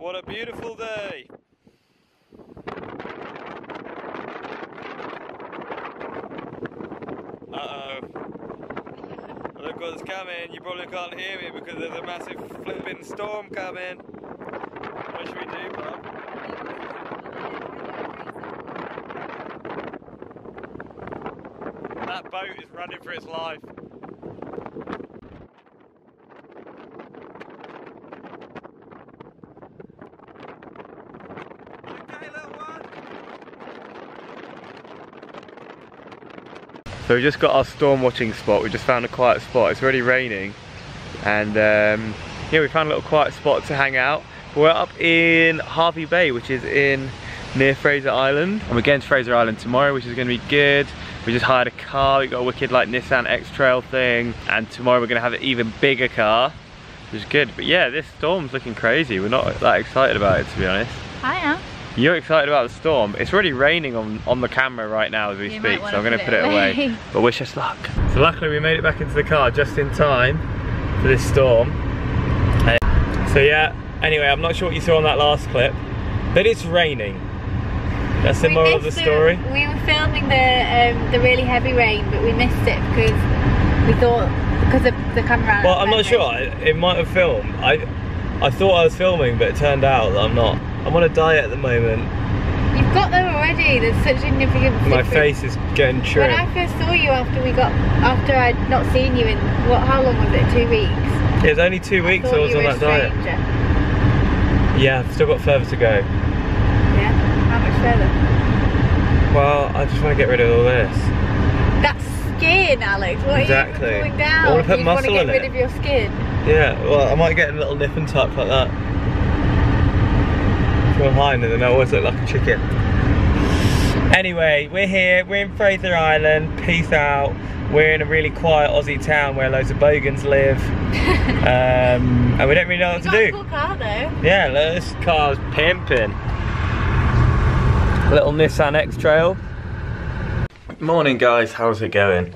What a beautiful day. Uh-oh. Look what's coming. You probably can't hear me because there's a massive flipping storm coming. What should we do, Bob? That boat is running for its life. Okay, little one. So we just got our storm watching spot. We just found a quiet spot. It's already raining, and um, yeah, we found a little quiet spot to hang out. We're up in Hervey Bay, which is in near Fraser Island, and we're going to Fraser Island tomorrow, which is going to be good. We just hired a car. We got a wicked like Nissan X-Trail thing, and tomorrow we're going to have an even bigger car, which is good. But yeah, this storm's looking crazy. We're not that excited about it, to be honest. I am. You're excited about the storm. It's already raining on, on the camera right now as we You speak, so I'm going to put put it it away. away. But wish us luck. So luckily we made it back into the car just in time for this storm. Uh, So yeah, anyway, I'm not sure what you saw on that last clip, but it's raining. That's the We moral of the missed story. we were filming the um, the really heavy rain, but we missed it because we thought because of the camera. Well, I'm not sure. I- It might have filmed. I I thought I was filming, but it turned out that I'm not. I'm on a diet at the moment. You've got them already. There's such a significant. difference. My face is getting When. I first saw you after we got after I'd not seen you in what? How long was it? Two weeks. It was only two weeks I was on that diet. Yeah, I've still got further to go. Yeah. How much further? Well, I just want to get rid of all this. That's skin, Alex. What Exactly. are you even going down? I wanna put you want to muscle get rid it. of your skin. Yeah, well, I might get a little nip and tuck like that. Behind and then I always look like a chicken. Anyway, we're here, we're in Fraser Island, peace out. We're in a really quiet Aussie town where loads of bogans live. um, and we don't really know what You to do. cool car though. Yeah, look, this car's pimping. Little Nissan X-Trail. Morning guys, how's it going?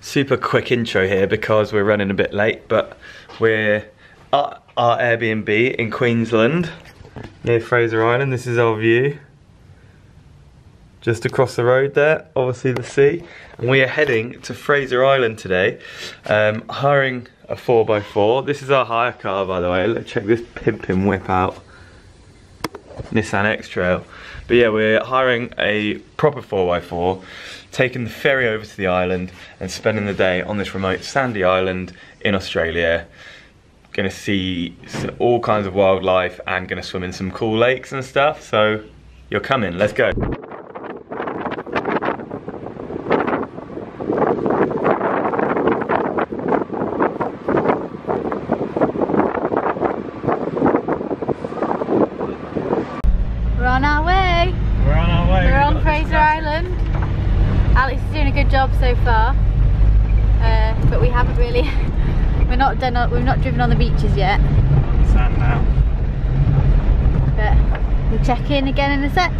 Super quick intro here because we're running a bit late, but we're at our Airbnb in Queensland, near Fraser Island. This is our view. Just across the road there, obviously the sea. And we are heading to Fraser Island today, um, hiring a 4x4. This is our hire car, by the way. Let's check this pimping whip out. Nissan X-Trail. But yeah, we're hiring a proper 4x4, taking the ferry over to the island and spending the day on this remote sandy island in Australia. Gonna see all kinds of wildlife and gonna swim in some cool lakes and stuff. So you're coming, let's go. We're on our way. We're on our way. We're on Fraser Island. Alex is doing a good job so far, uh, but we haven't really. We're not done. on- We've not driven on the beaches yet, Sand now. but we'll check in again in a sec.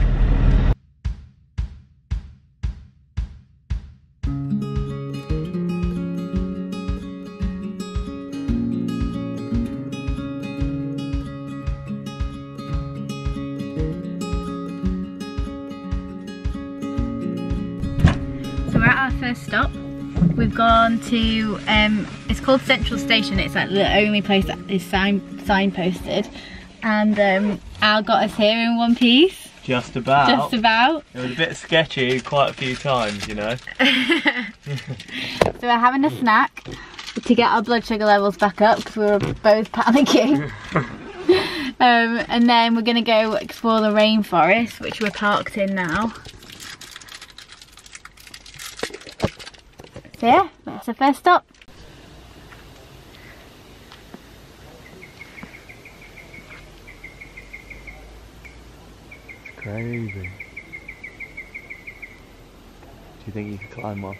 So we're at our first stop. We've gone to, um, called Central Station. It's like the only place that is sign signposted. And um, Al got us here in one piece, Just about. just about. It was a bit sketchy quite a few times, you know. So we're having a snack to get our blood sugar levels back up because we were both panicking. um, and then we're going to go explore the rainforest, which we're parked in now. So yeah, that's the first stop. Crazy. Do you think you could climb off?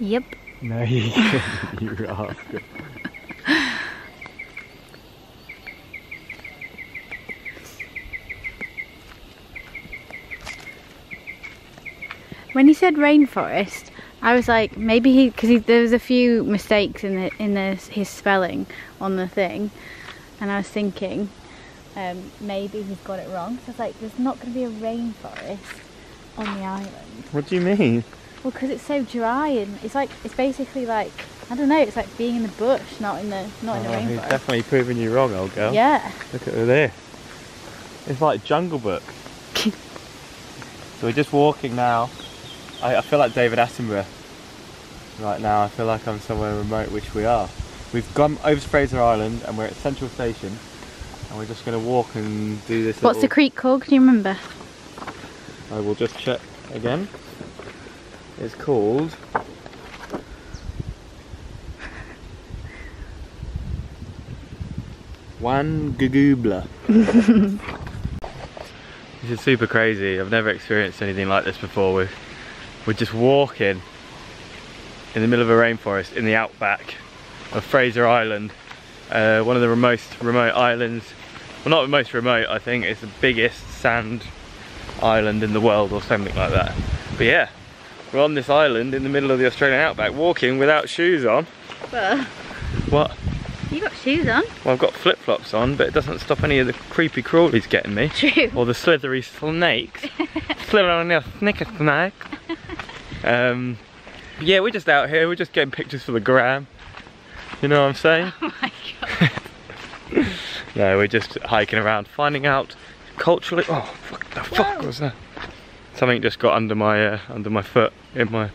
Yep. No, you couldn't. you rascal. When he said rainforest, I was like, maybe he because there was a few mistakes in the in the, his spelling on the thing, and I was thinking um, maybe he's got it wrong. So it's like, there's not going to be a rainforest on the island. What do you mean? Well, because it's so dry and it's like, it's basically like, I don't know, it's like being in the bush, not in the, not in the Oh, he's rainforest. definitely proving you wrong, old girl. Yeah. Look at this. It's like Jungle Book. so we're just walking now. I, I feel like David Attenborough right now. I feel like I'm somewhere remote, which we are. We've gone over to Fraser Island and we're at Central Station. And we're just going to walk and do this. What's the creek called? Can you remember? I will just check again. It's called. Wanggoolba. this is super crazy. I've never experienced anything like this before. We're, we're just walking in the middle of a rainforest in the outback of Fraser Island, uh, one of the most remote islands. Well, not the most remote, I think. It's the biggest sand island in the world or something like that. But yeah, we're on this island in the middle of the Australian outback walking without shoes on. Well, What? you got shoes on. Well, I've got flip-flops on, but it doesn't stop any of the creepy crawlies getting me. True. Or the slithery snakes. Slither on a snicker snake. Um, yeah, we're just out here. We're just getting pictures for the gram. You know what I'm saying? Oh my god. No, we're just hiking around, finding out culturally. Oh, what the fuck Whoa. was that? Something just got under my uh, under my foot in my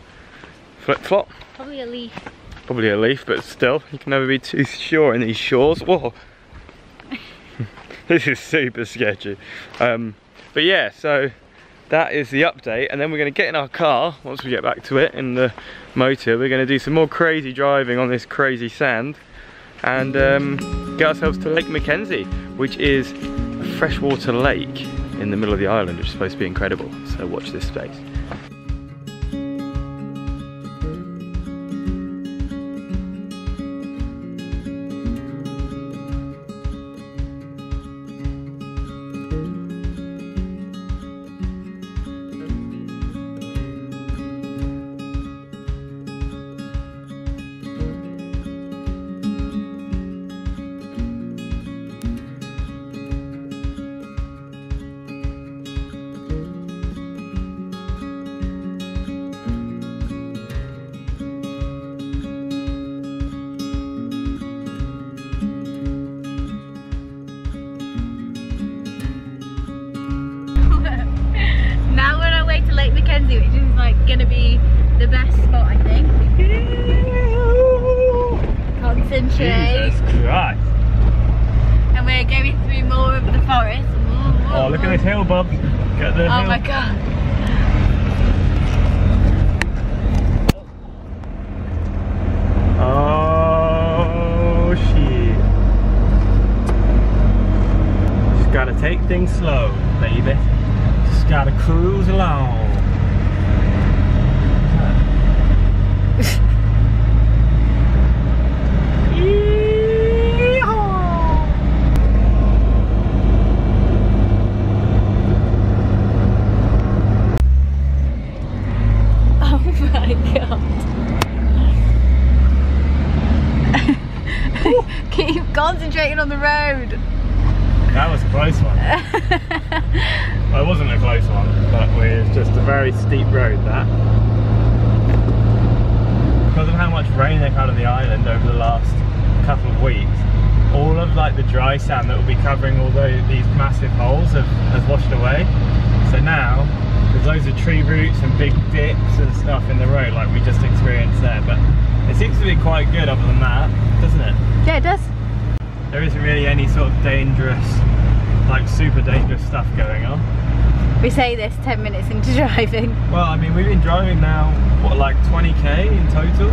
flip flop. Probably a leaf. Probably a leaf, but still, you can never be too sure in these shores. Whoa, this is super sketchy. Um, but yeah, so that is the update, and then we're going to get in our car once we get back to it in the motor. We're going to do some more crazy driving on this crazy sand, and um, get ourselves to Lake McKenzie, which is a freshwater lake in the middle of the island, which is supposed to be incredible. So watch this space. Concentrate. Christ. And we're going through more of the forest. Ooh, Oh, look at this hill, Bob. Get the Oh hill. my god. Oh shit. Just gotta take things slow, baby. Just gotta cruise along. Yeehaw. Oh my god. Keep concentrating on the road. That was a close one. well, it wasn't a close one, but it was just a very steep road that. Because of how much rain they've had on the island over the last couple of weeks, all of like the dry sand that will be covering all tho- these massive holes have, has washed away. So now there's loads of tree roots and big dips and stuff in the road like we just experienced there. But it seems to be quite good other than that, doesn't it? Yeah, it does. There isn't really any sort of dangerous, like super dangerous stuff going on. We say this 10 minutes into driving. Well, I mean, we've been driving now, what, like 20k in total?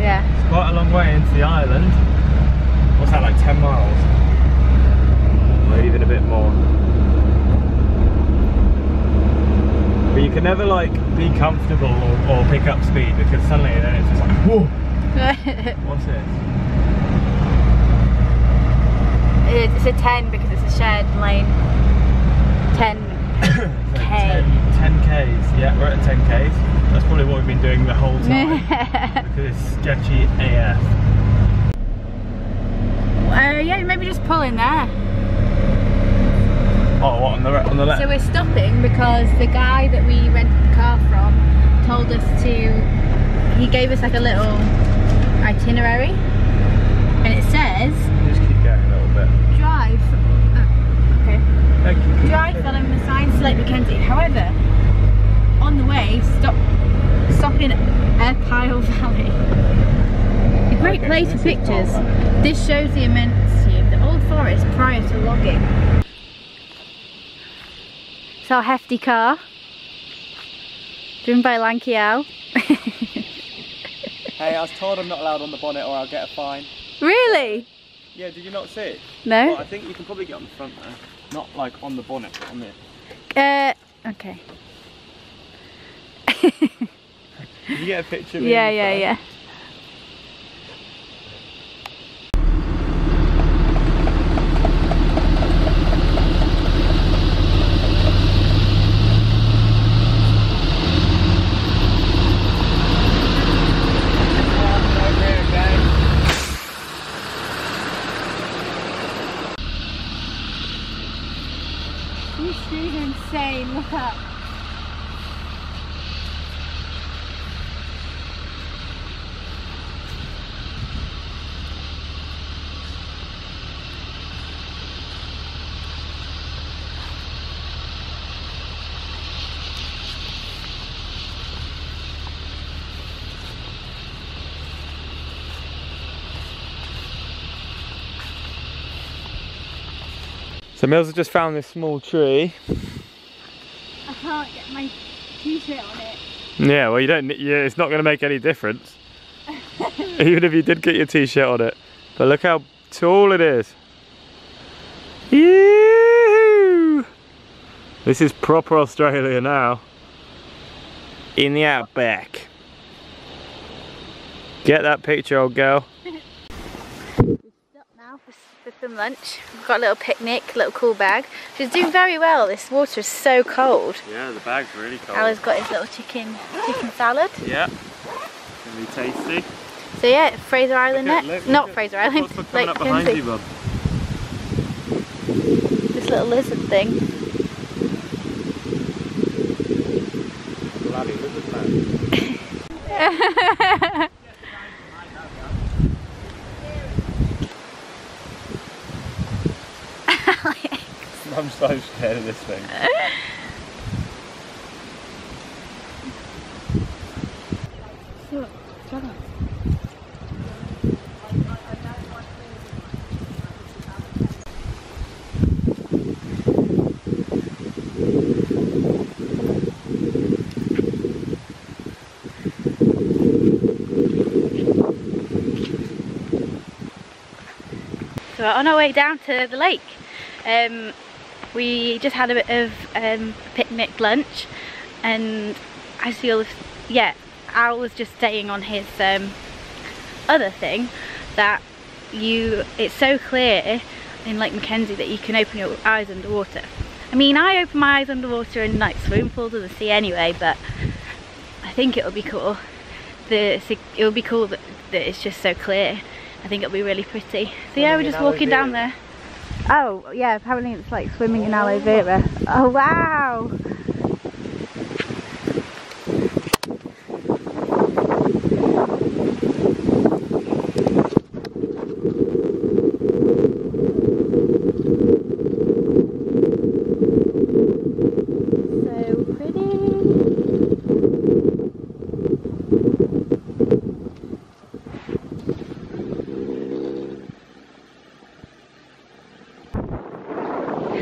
Yeah. It's quite a long way into the island. What's that, like 10 miles? Maybe even a bit more. But you can never, like, be comfortable or, or pick up speed because suddenly then it's just like, whoa, what's this? It's a 10 because it's a shared lane. 10. K. 10, 10k's, yeah, we're at 10k's. That's probably what we've been doing the whole time. because it's sketchy AF. uh, yeah, maybe just pull in there. Oh, what on the left. So we're stopping because the guy that we rented the car from told us to, he gave us like a little itinerary and it says Just keep going a little bit. drive, oh, you. drive the signs to Lake McKenzie. However, on the way, stop, stop in Pile Valley. A great Okay, place for pictures. This shows the immensity of the old forest prior to logging. It's our hefty car, driven by Lanky Al. Hey, I was told I'm not allowed on the bonnet or I'll get a fine. really? Yeah, did you not see it? No? Well, I think you can probably get on the front there. Not like on the bonnet, on the... Uh, okay. You get a picture of me Yeah, yeah, yeah. Over here again. These trees are So Mills has just found this small tree. I can't get my t-shirt on it. Yeah, well you don't. Yeah, it's not going to make any difference, even if you did get your t-shirt on it. But look how tall it is. Yoo! This is proper Australia now. In the outback. Get that picture, old girl. For, some lunch. We've got a little picnic, little cool bag. She's doing very well. This water is so cold. Yeah, the bag's really cold. Ali's got his little chicken chicken salad. Yeah. Gonna be tasty. So yeah, Fraser Island Look at- next. look- Not look Fraser look Island, Lake up behind you. This little lizard thing. Bloody lizard man. I'm so scared of this thing. So we're on our way down to the lake. Um, we just had a bit of um, picnic lunch and I feel, yeah, Al was just staying on his um, other thing that you, it's so clear in Lake McKenzie that you can open your eyes underwater. I mean, I open my eyes underwater in like swimming pools of the sea anyway, but I think it'll be cool. The, it'll be cool that, that it's just so clear. I think it'll be really pretty. So yeah, we're just walking down there. Oh, yeah, apparently it's like swimming in aloe vera. Oh, wow! So pretty.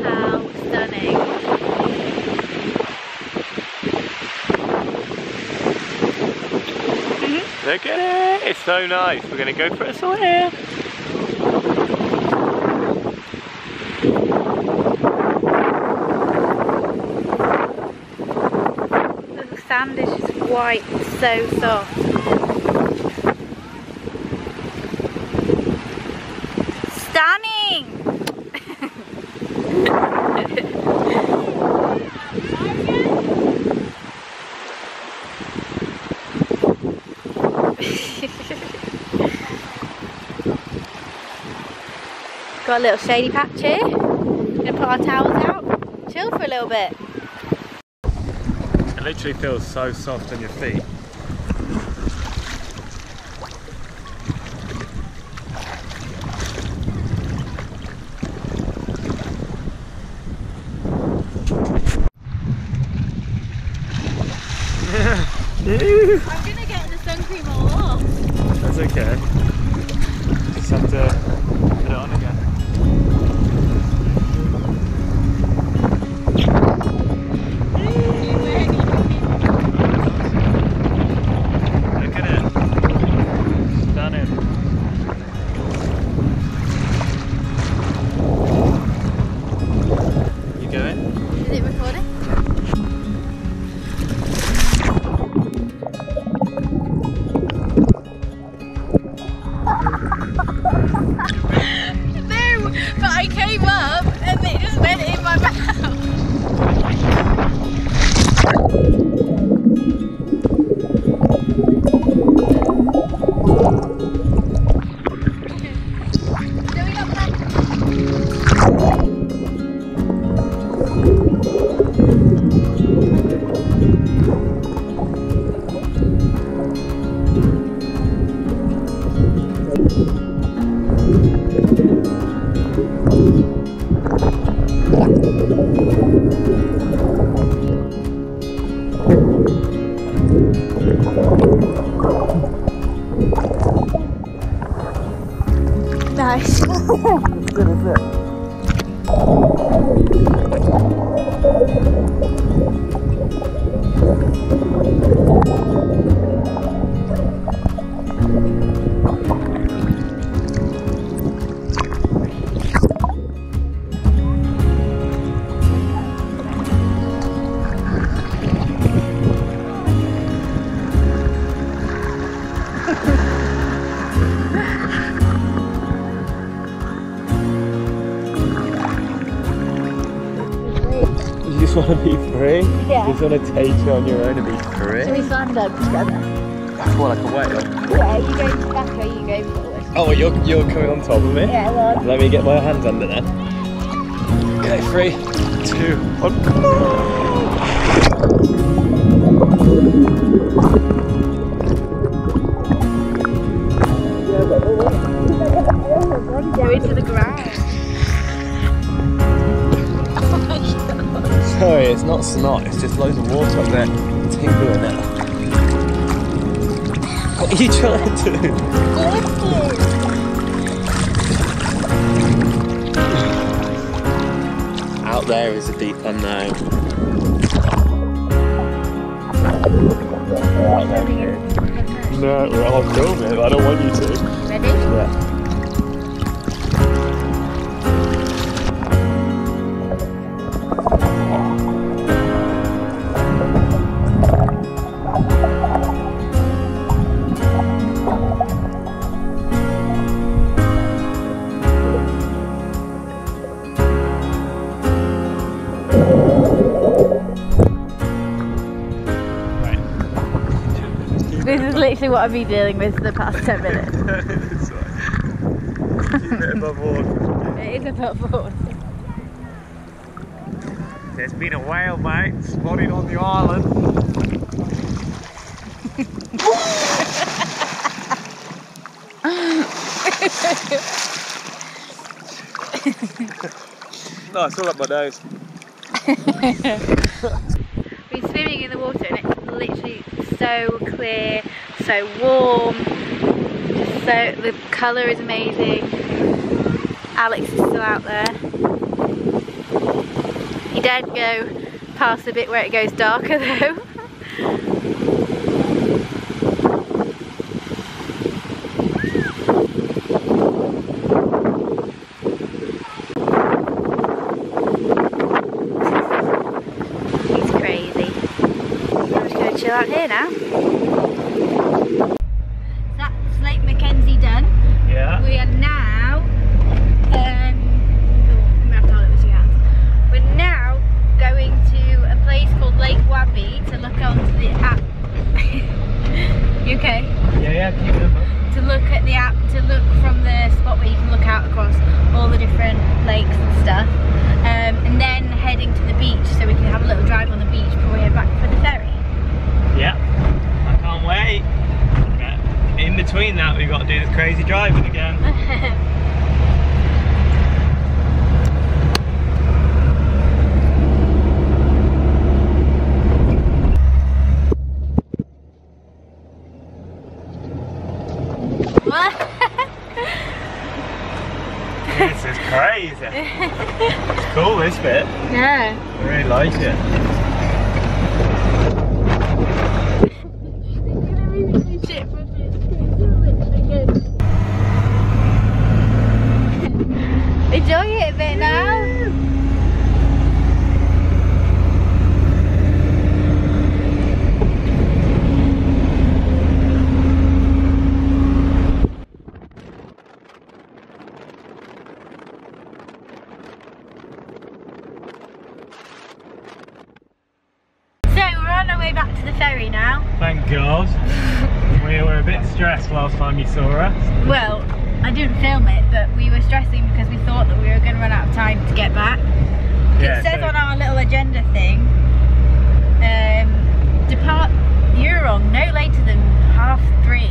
How stunning. Look at it! It's so nice. We're gonna go for a swim. The sand is just white, so soft. Got a little shady patch here. Gonna put our towels out, chill for a little bit. It literally feels so soft on your feet. Nice. You Yeah. You just want to take it on your own and be So we stand up together. What, like a whale? Yeah, you go back or you go forward. Oh, you're, you're coming on top of me? Yeah, well. Let me get my hands under there. Okay, three, two, one. Go into the ground. Sorry, it's not snot, it's just loads of water up there tingling it. What are you trying to do? Out there is a deep unknown. No, well, I'll film it, I don't want you to. Ready? Yeah. Literally what I've been dealing with for the past 10 minutes. Keep it above water. It is above water. There's been a whale, mate, spotted on the island. no, it's all up my nose. We're swimming in the water and it's literally so clear, so warm, just so the colour is amazing. Alex is still out there. He did go past the bit where it goes darker though. UK. Yeah, yeah, keep it up. To look at the app, to look from the spot where you can look out across all the different lakes and stuff. Um, and then heading to the beach so we can have a little drive on the beach before we head back for the ferry. Yeah, I can't wait. In between that, we've got to do this crazy driving again. bit. Yeah. I really like it. Enjoy it a bit now. So we're on our way back to the ferry now. Thank God. we were a bit stressed last time you saw us. Well, I didn't film it, but we were stressing because we thought that we were going to run out of time to get back. Yeah, it says so- on our little agenda thing, um, depart Eurong no later than half three.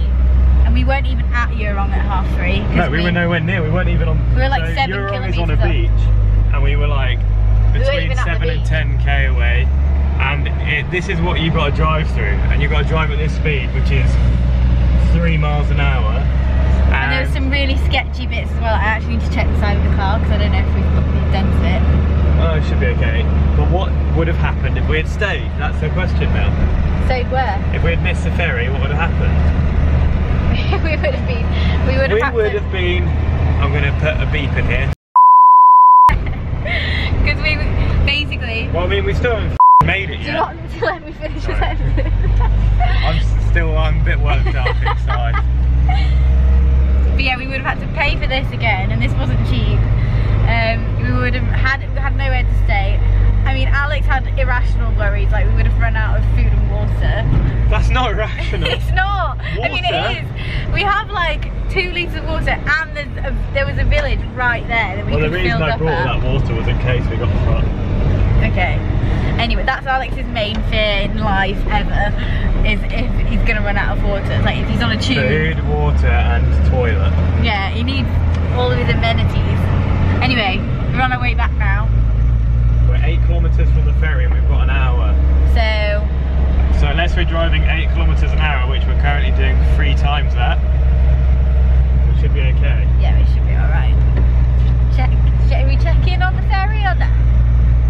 And we weren't even at Eurong at half three. 'cause No, we were nowhere near. We weren't even on. We were like so seven Eurong is on a up. beach, and we were like between the seven and ten k away. And it, this is what you've got to drive through, and you've got to drive at this speed, which is three miles an hour. And there were some really sketchy bits as well. I actually need to check the side of the car because I don't know if we've got the it. Oh, it should be okay. But what would have happened if we had stayed? That's the question now. Stayed where? If we had missed the ferry, what would have happened? we would have been. We would have We would have been. I'm going to put a beep in here. Because we basically. Well, I mean, we still haven't made it yet. not let me finish. I'm still, I'm a bit worked up inside. But yeah, we would have had to pay for this again, and this wasn't cheap. Um, we would have had had nowhere to stay. I mean, Alex had irrational worries, like we would have run out of food and water. That's not rational. it's not. I mean, it is. We have like two litres of water, and a, there was a village right there that we well, the could reason I up brought at. that water was in case we got fucked. Okay. Anyway, that's Alex's main fear in life ever, is if he's gonna run out of water. It's like if he's on a tube. Food, water, and toilet. Yeah, he needs all of his amenities. Anyway, we're on our way back now. We're eight kilometres from the ferry and we've got an hour. So, So unless we're driving eight kilometres an hour, which we're currently doing three times that, we should be okay. yeah, we should be alright. Check, shall we check in on the ferry or not?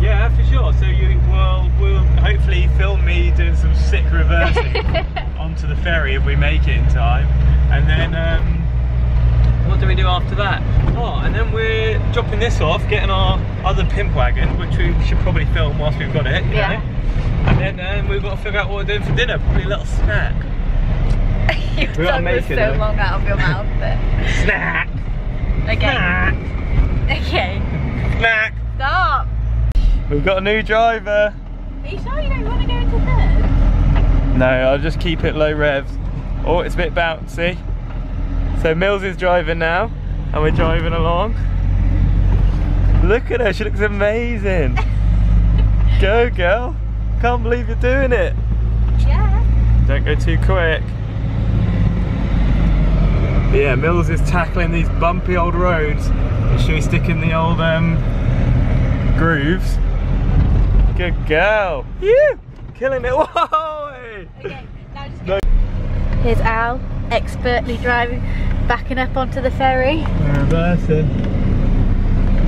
Yeah, for sure. So you will will hopefully film me doing some sick reversing onto the ferry if we make it in time, and then um, what do we do after that? Oh, and then we're dropping this off, getting our other pimp wagon, which we should probably film whilst we've got it. You Yeah. Know? And then um, we've got to figure out what we're doing for dinner. Probably a little snack. Your We tongue was so though. long out of your mouth, but Snack. okay, Snack. okay, Snack. stop. We've got a new driver. Are you sure you don't want to go into third? No, I'll just keep it low revs. Oh, it's a bit bouncy. So Mills is driving now, and we're driving along. Look at her, she looks amazing. Go girl. Can't believe you're doing it. Yeah. Don't go too quick. Yeah, Mills is tackling these bumpy old roads. Should we stick in the old um, grooves? Good girl. Yeah, killing it. Whoa! Okay, now just No. Here's Al, expertly driving, backing up onto the ferry. We're reversing.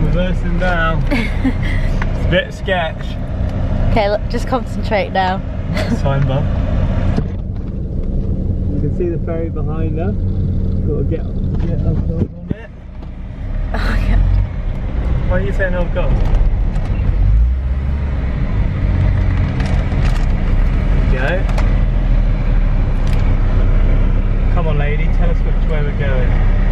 Reversing down. it's a bit sketch. Okay, look, just concentrate now. Time bump. You can see the ferry behind us. Got to get, get ourselves on it. Oh, God. Why are you saying oh god? Go. Come on lady, tell us which way we're going.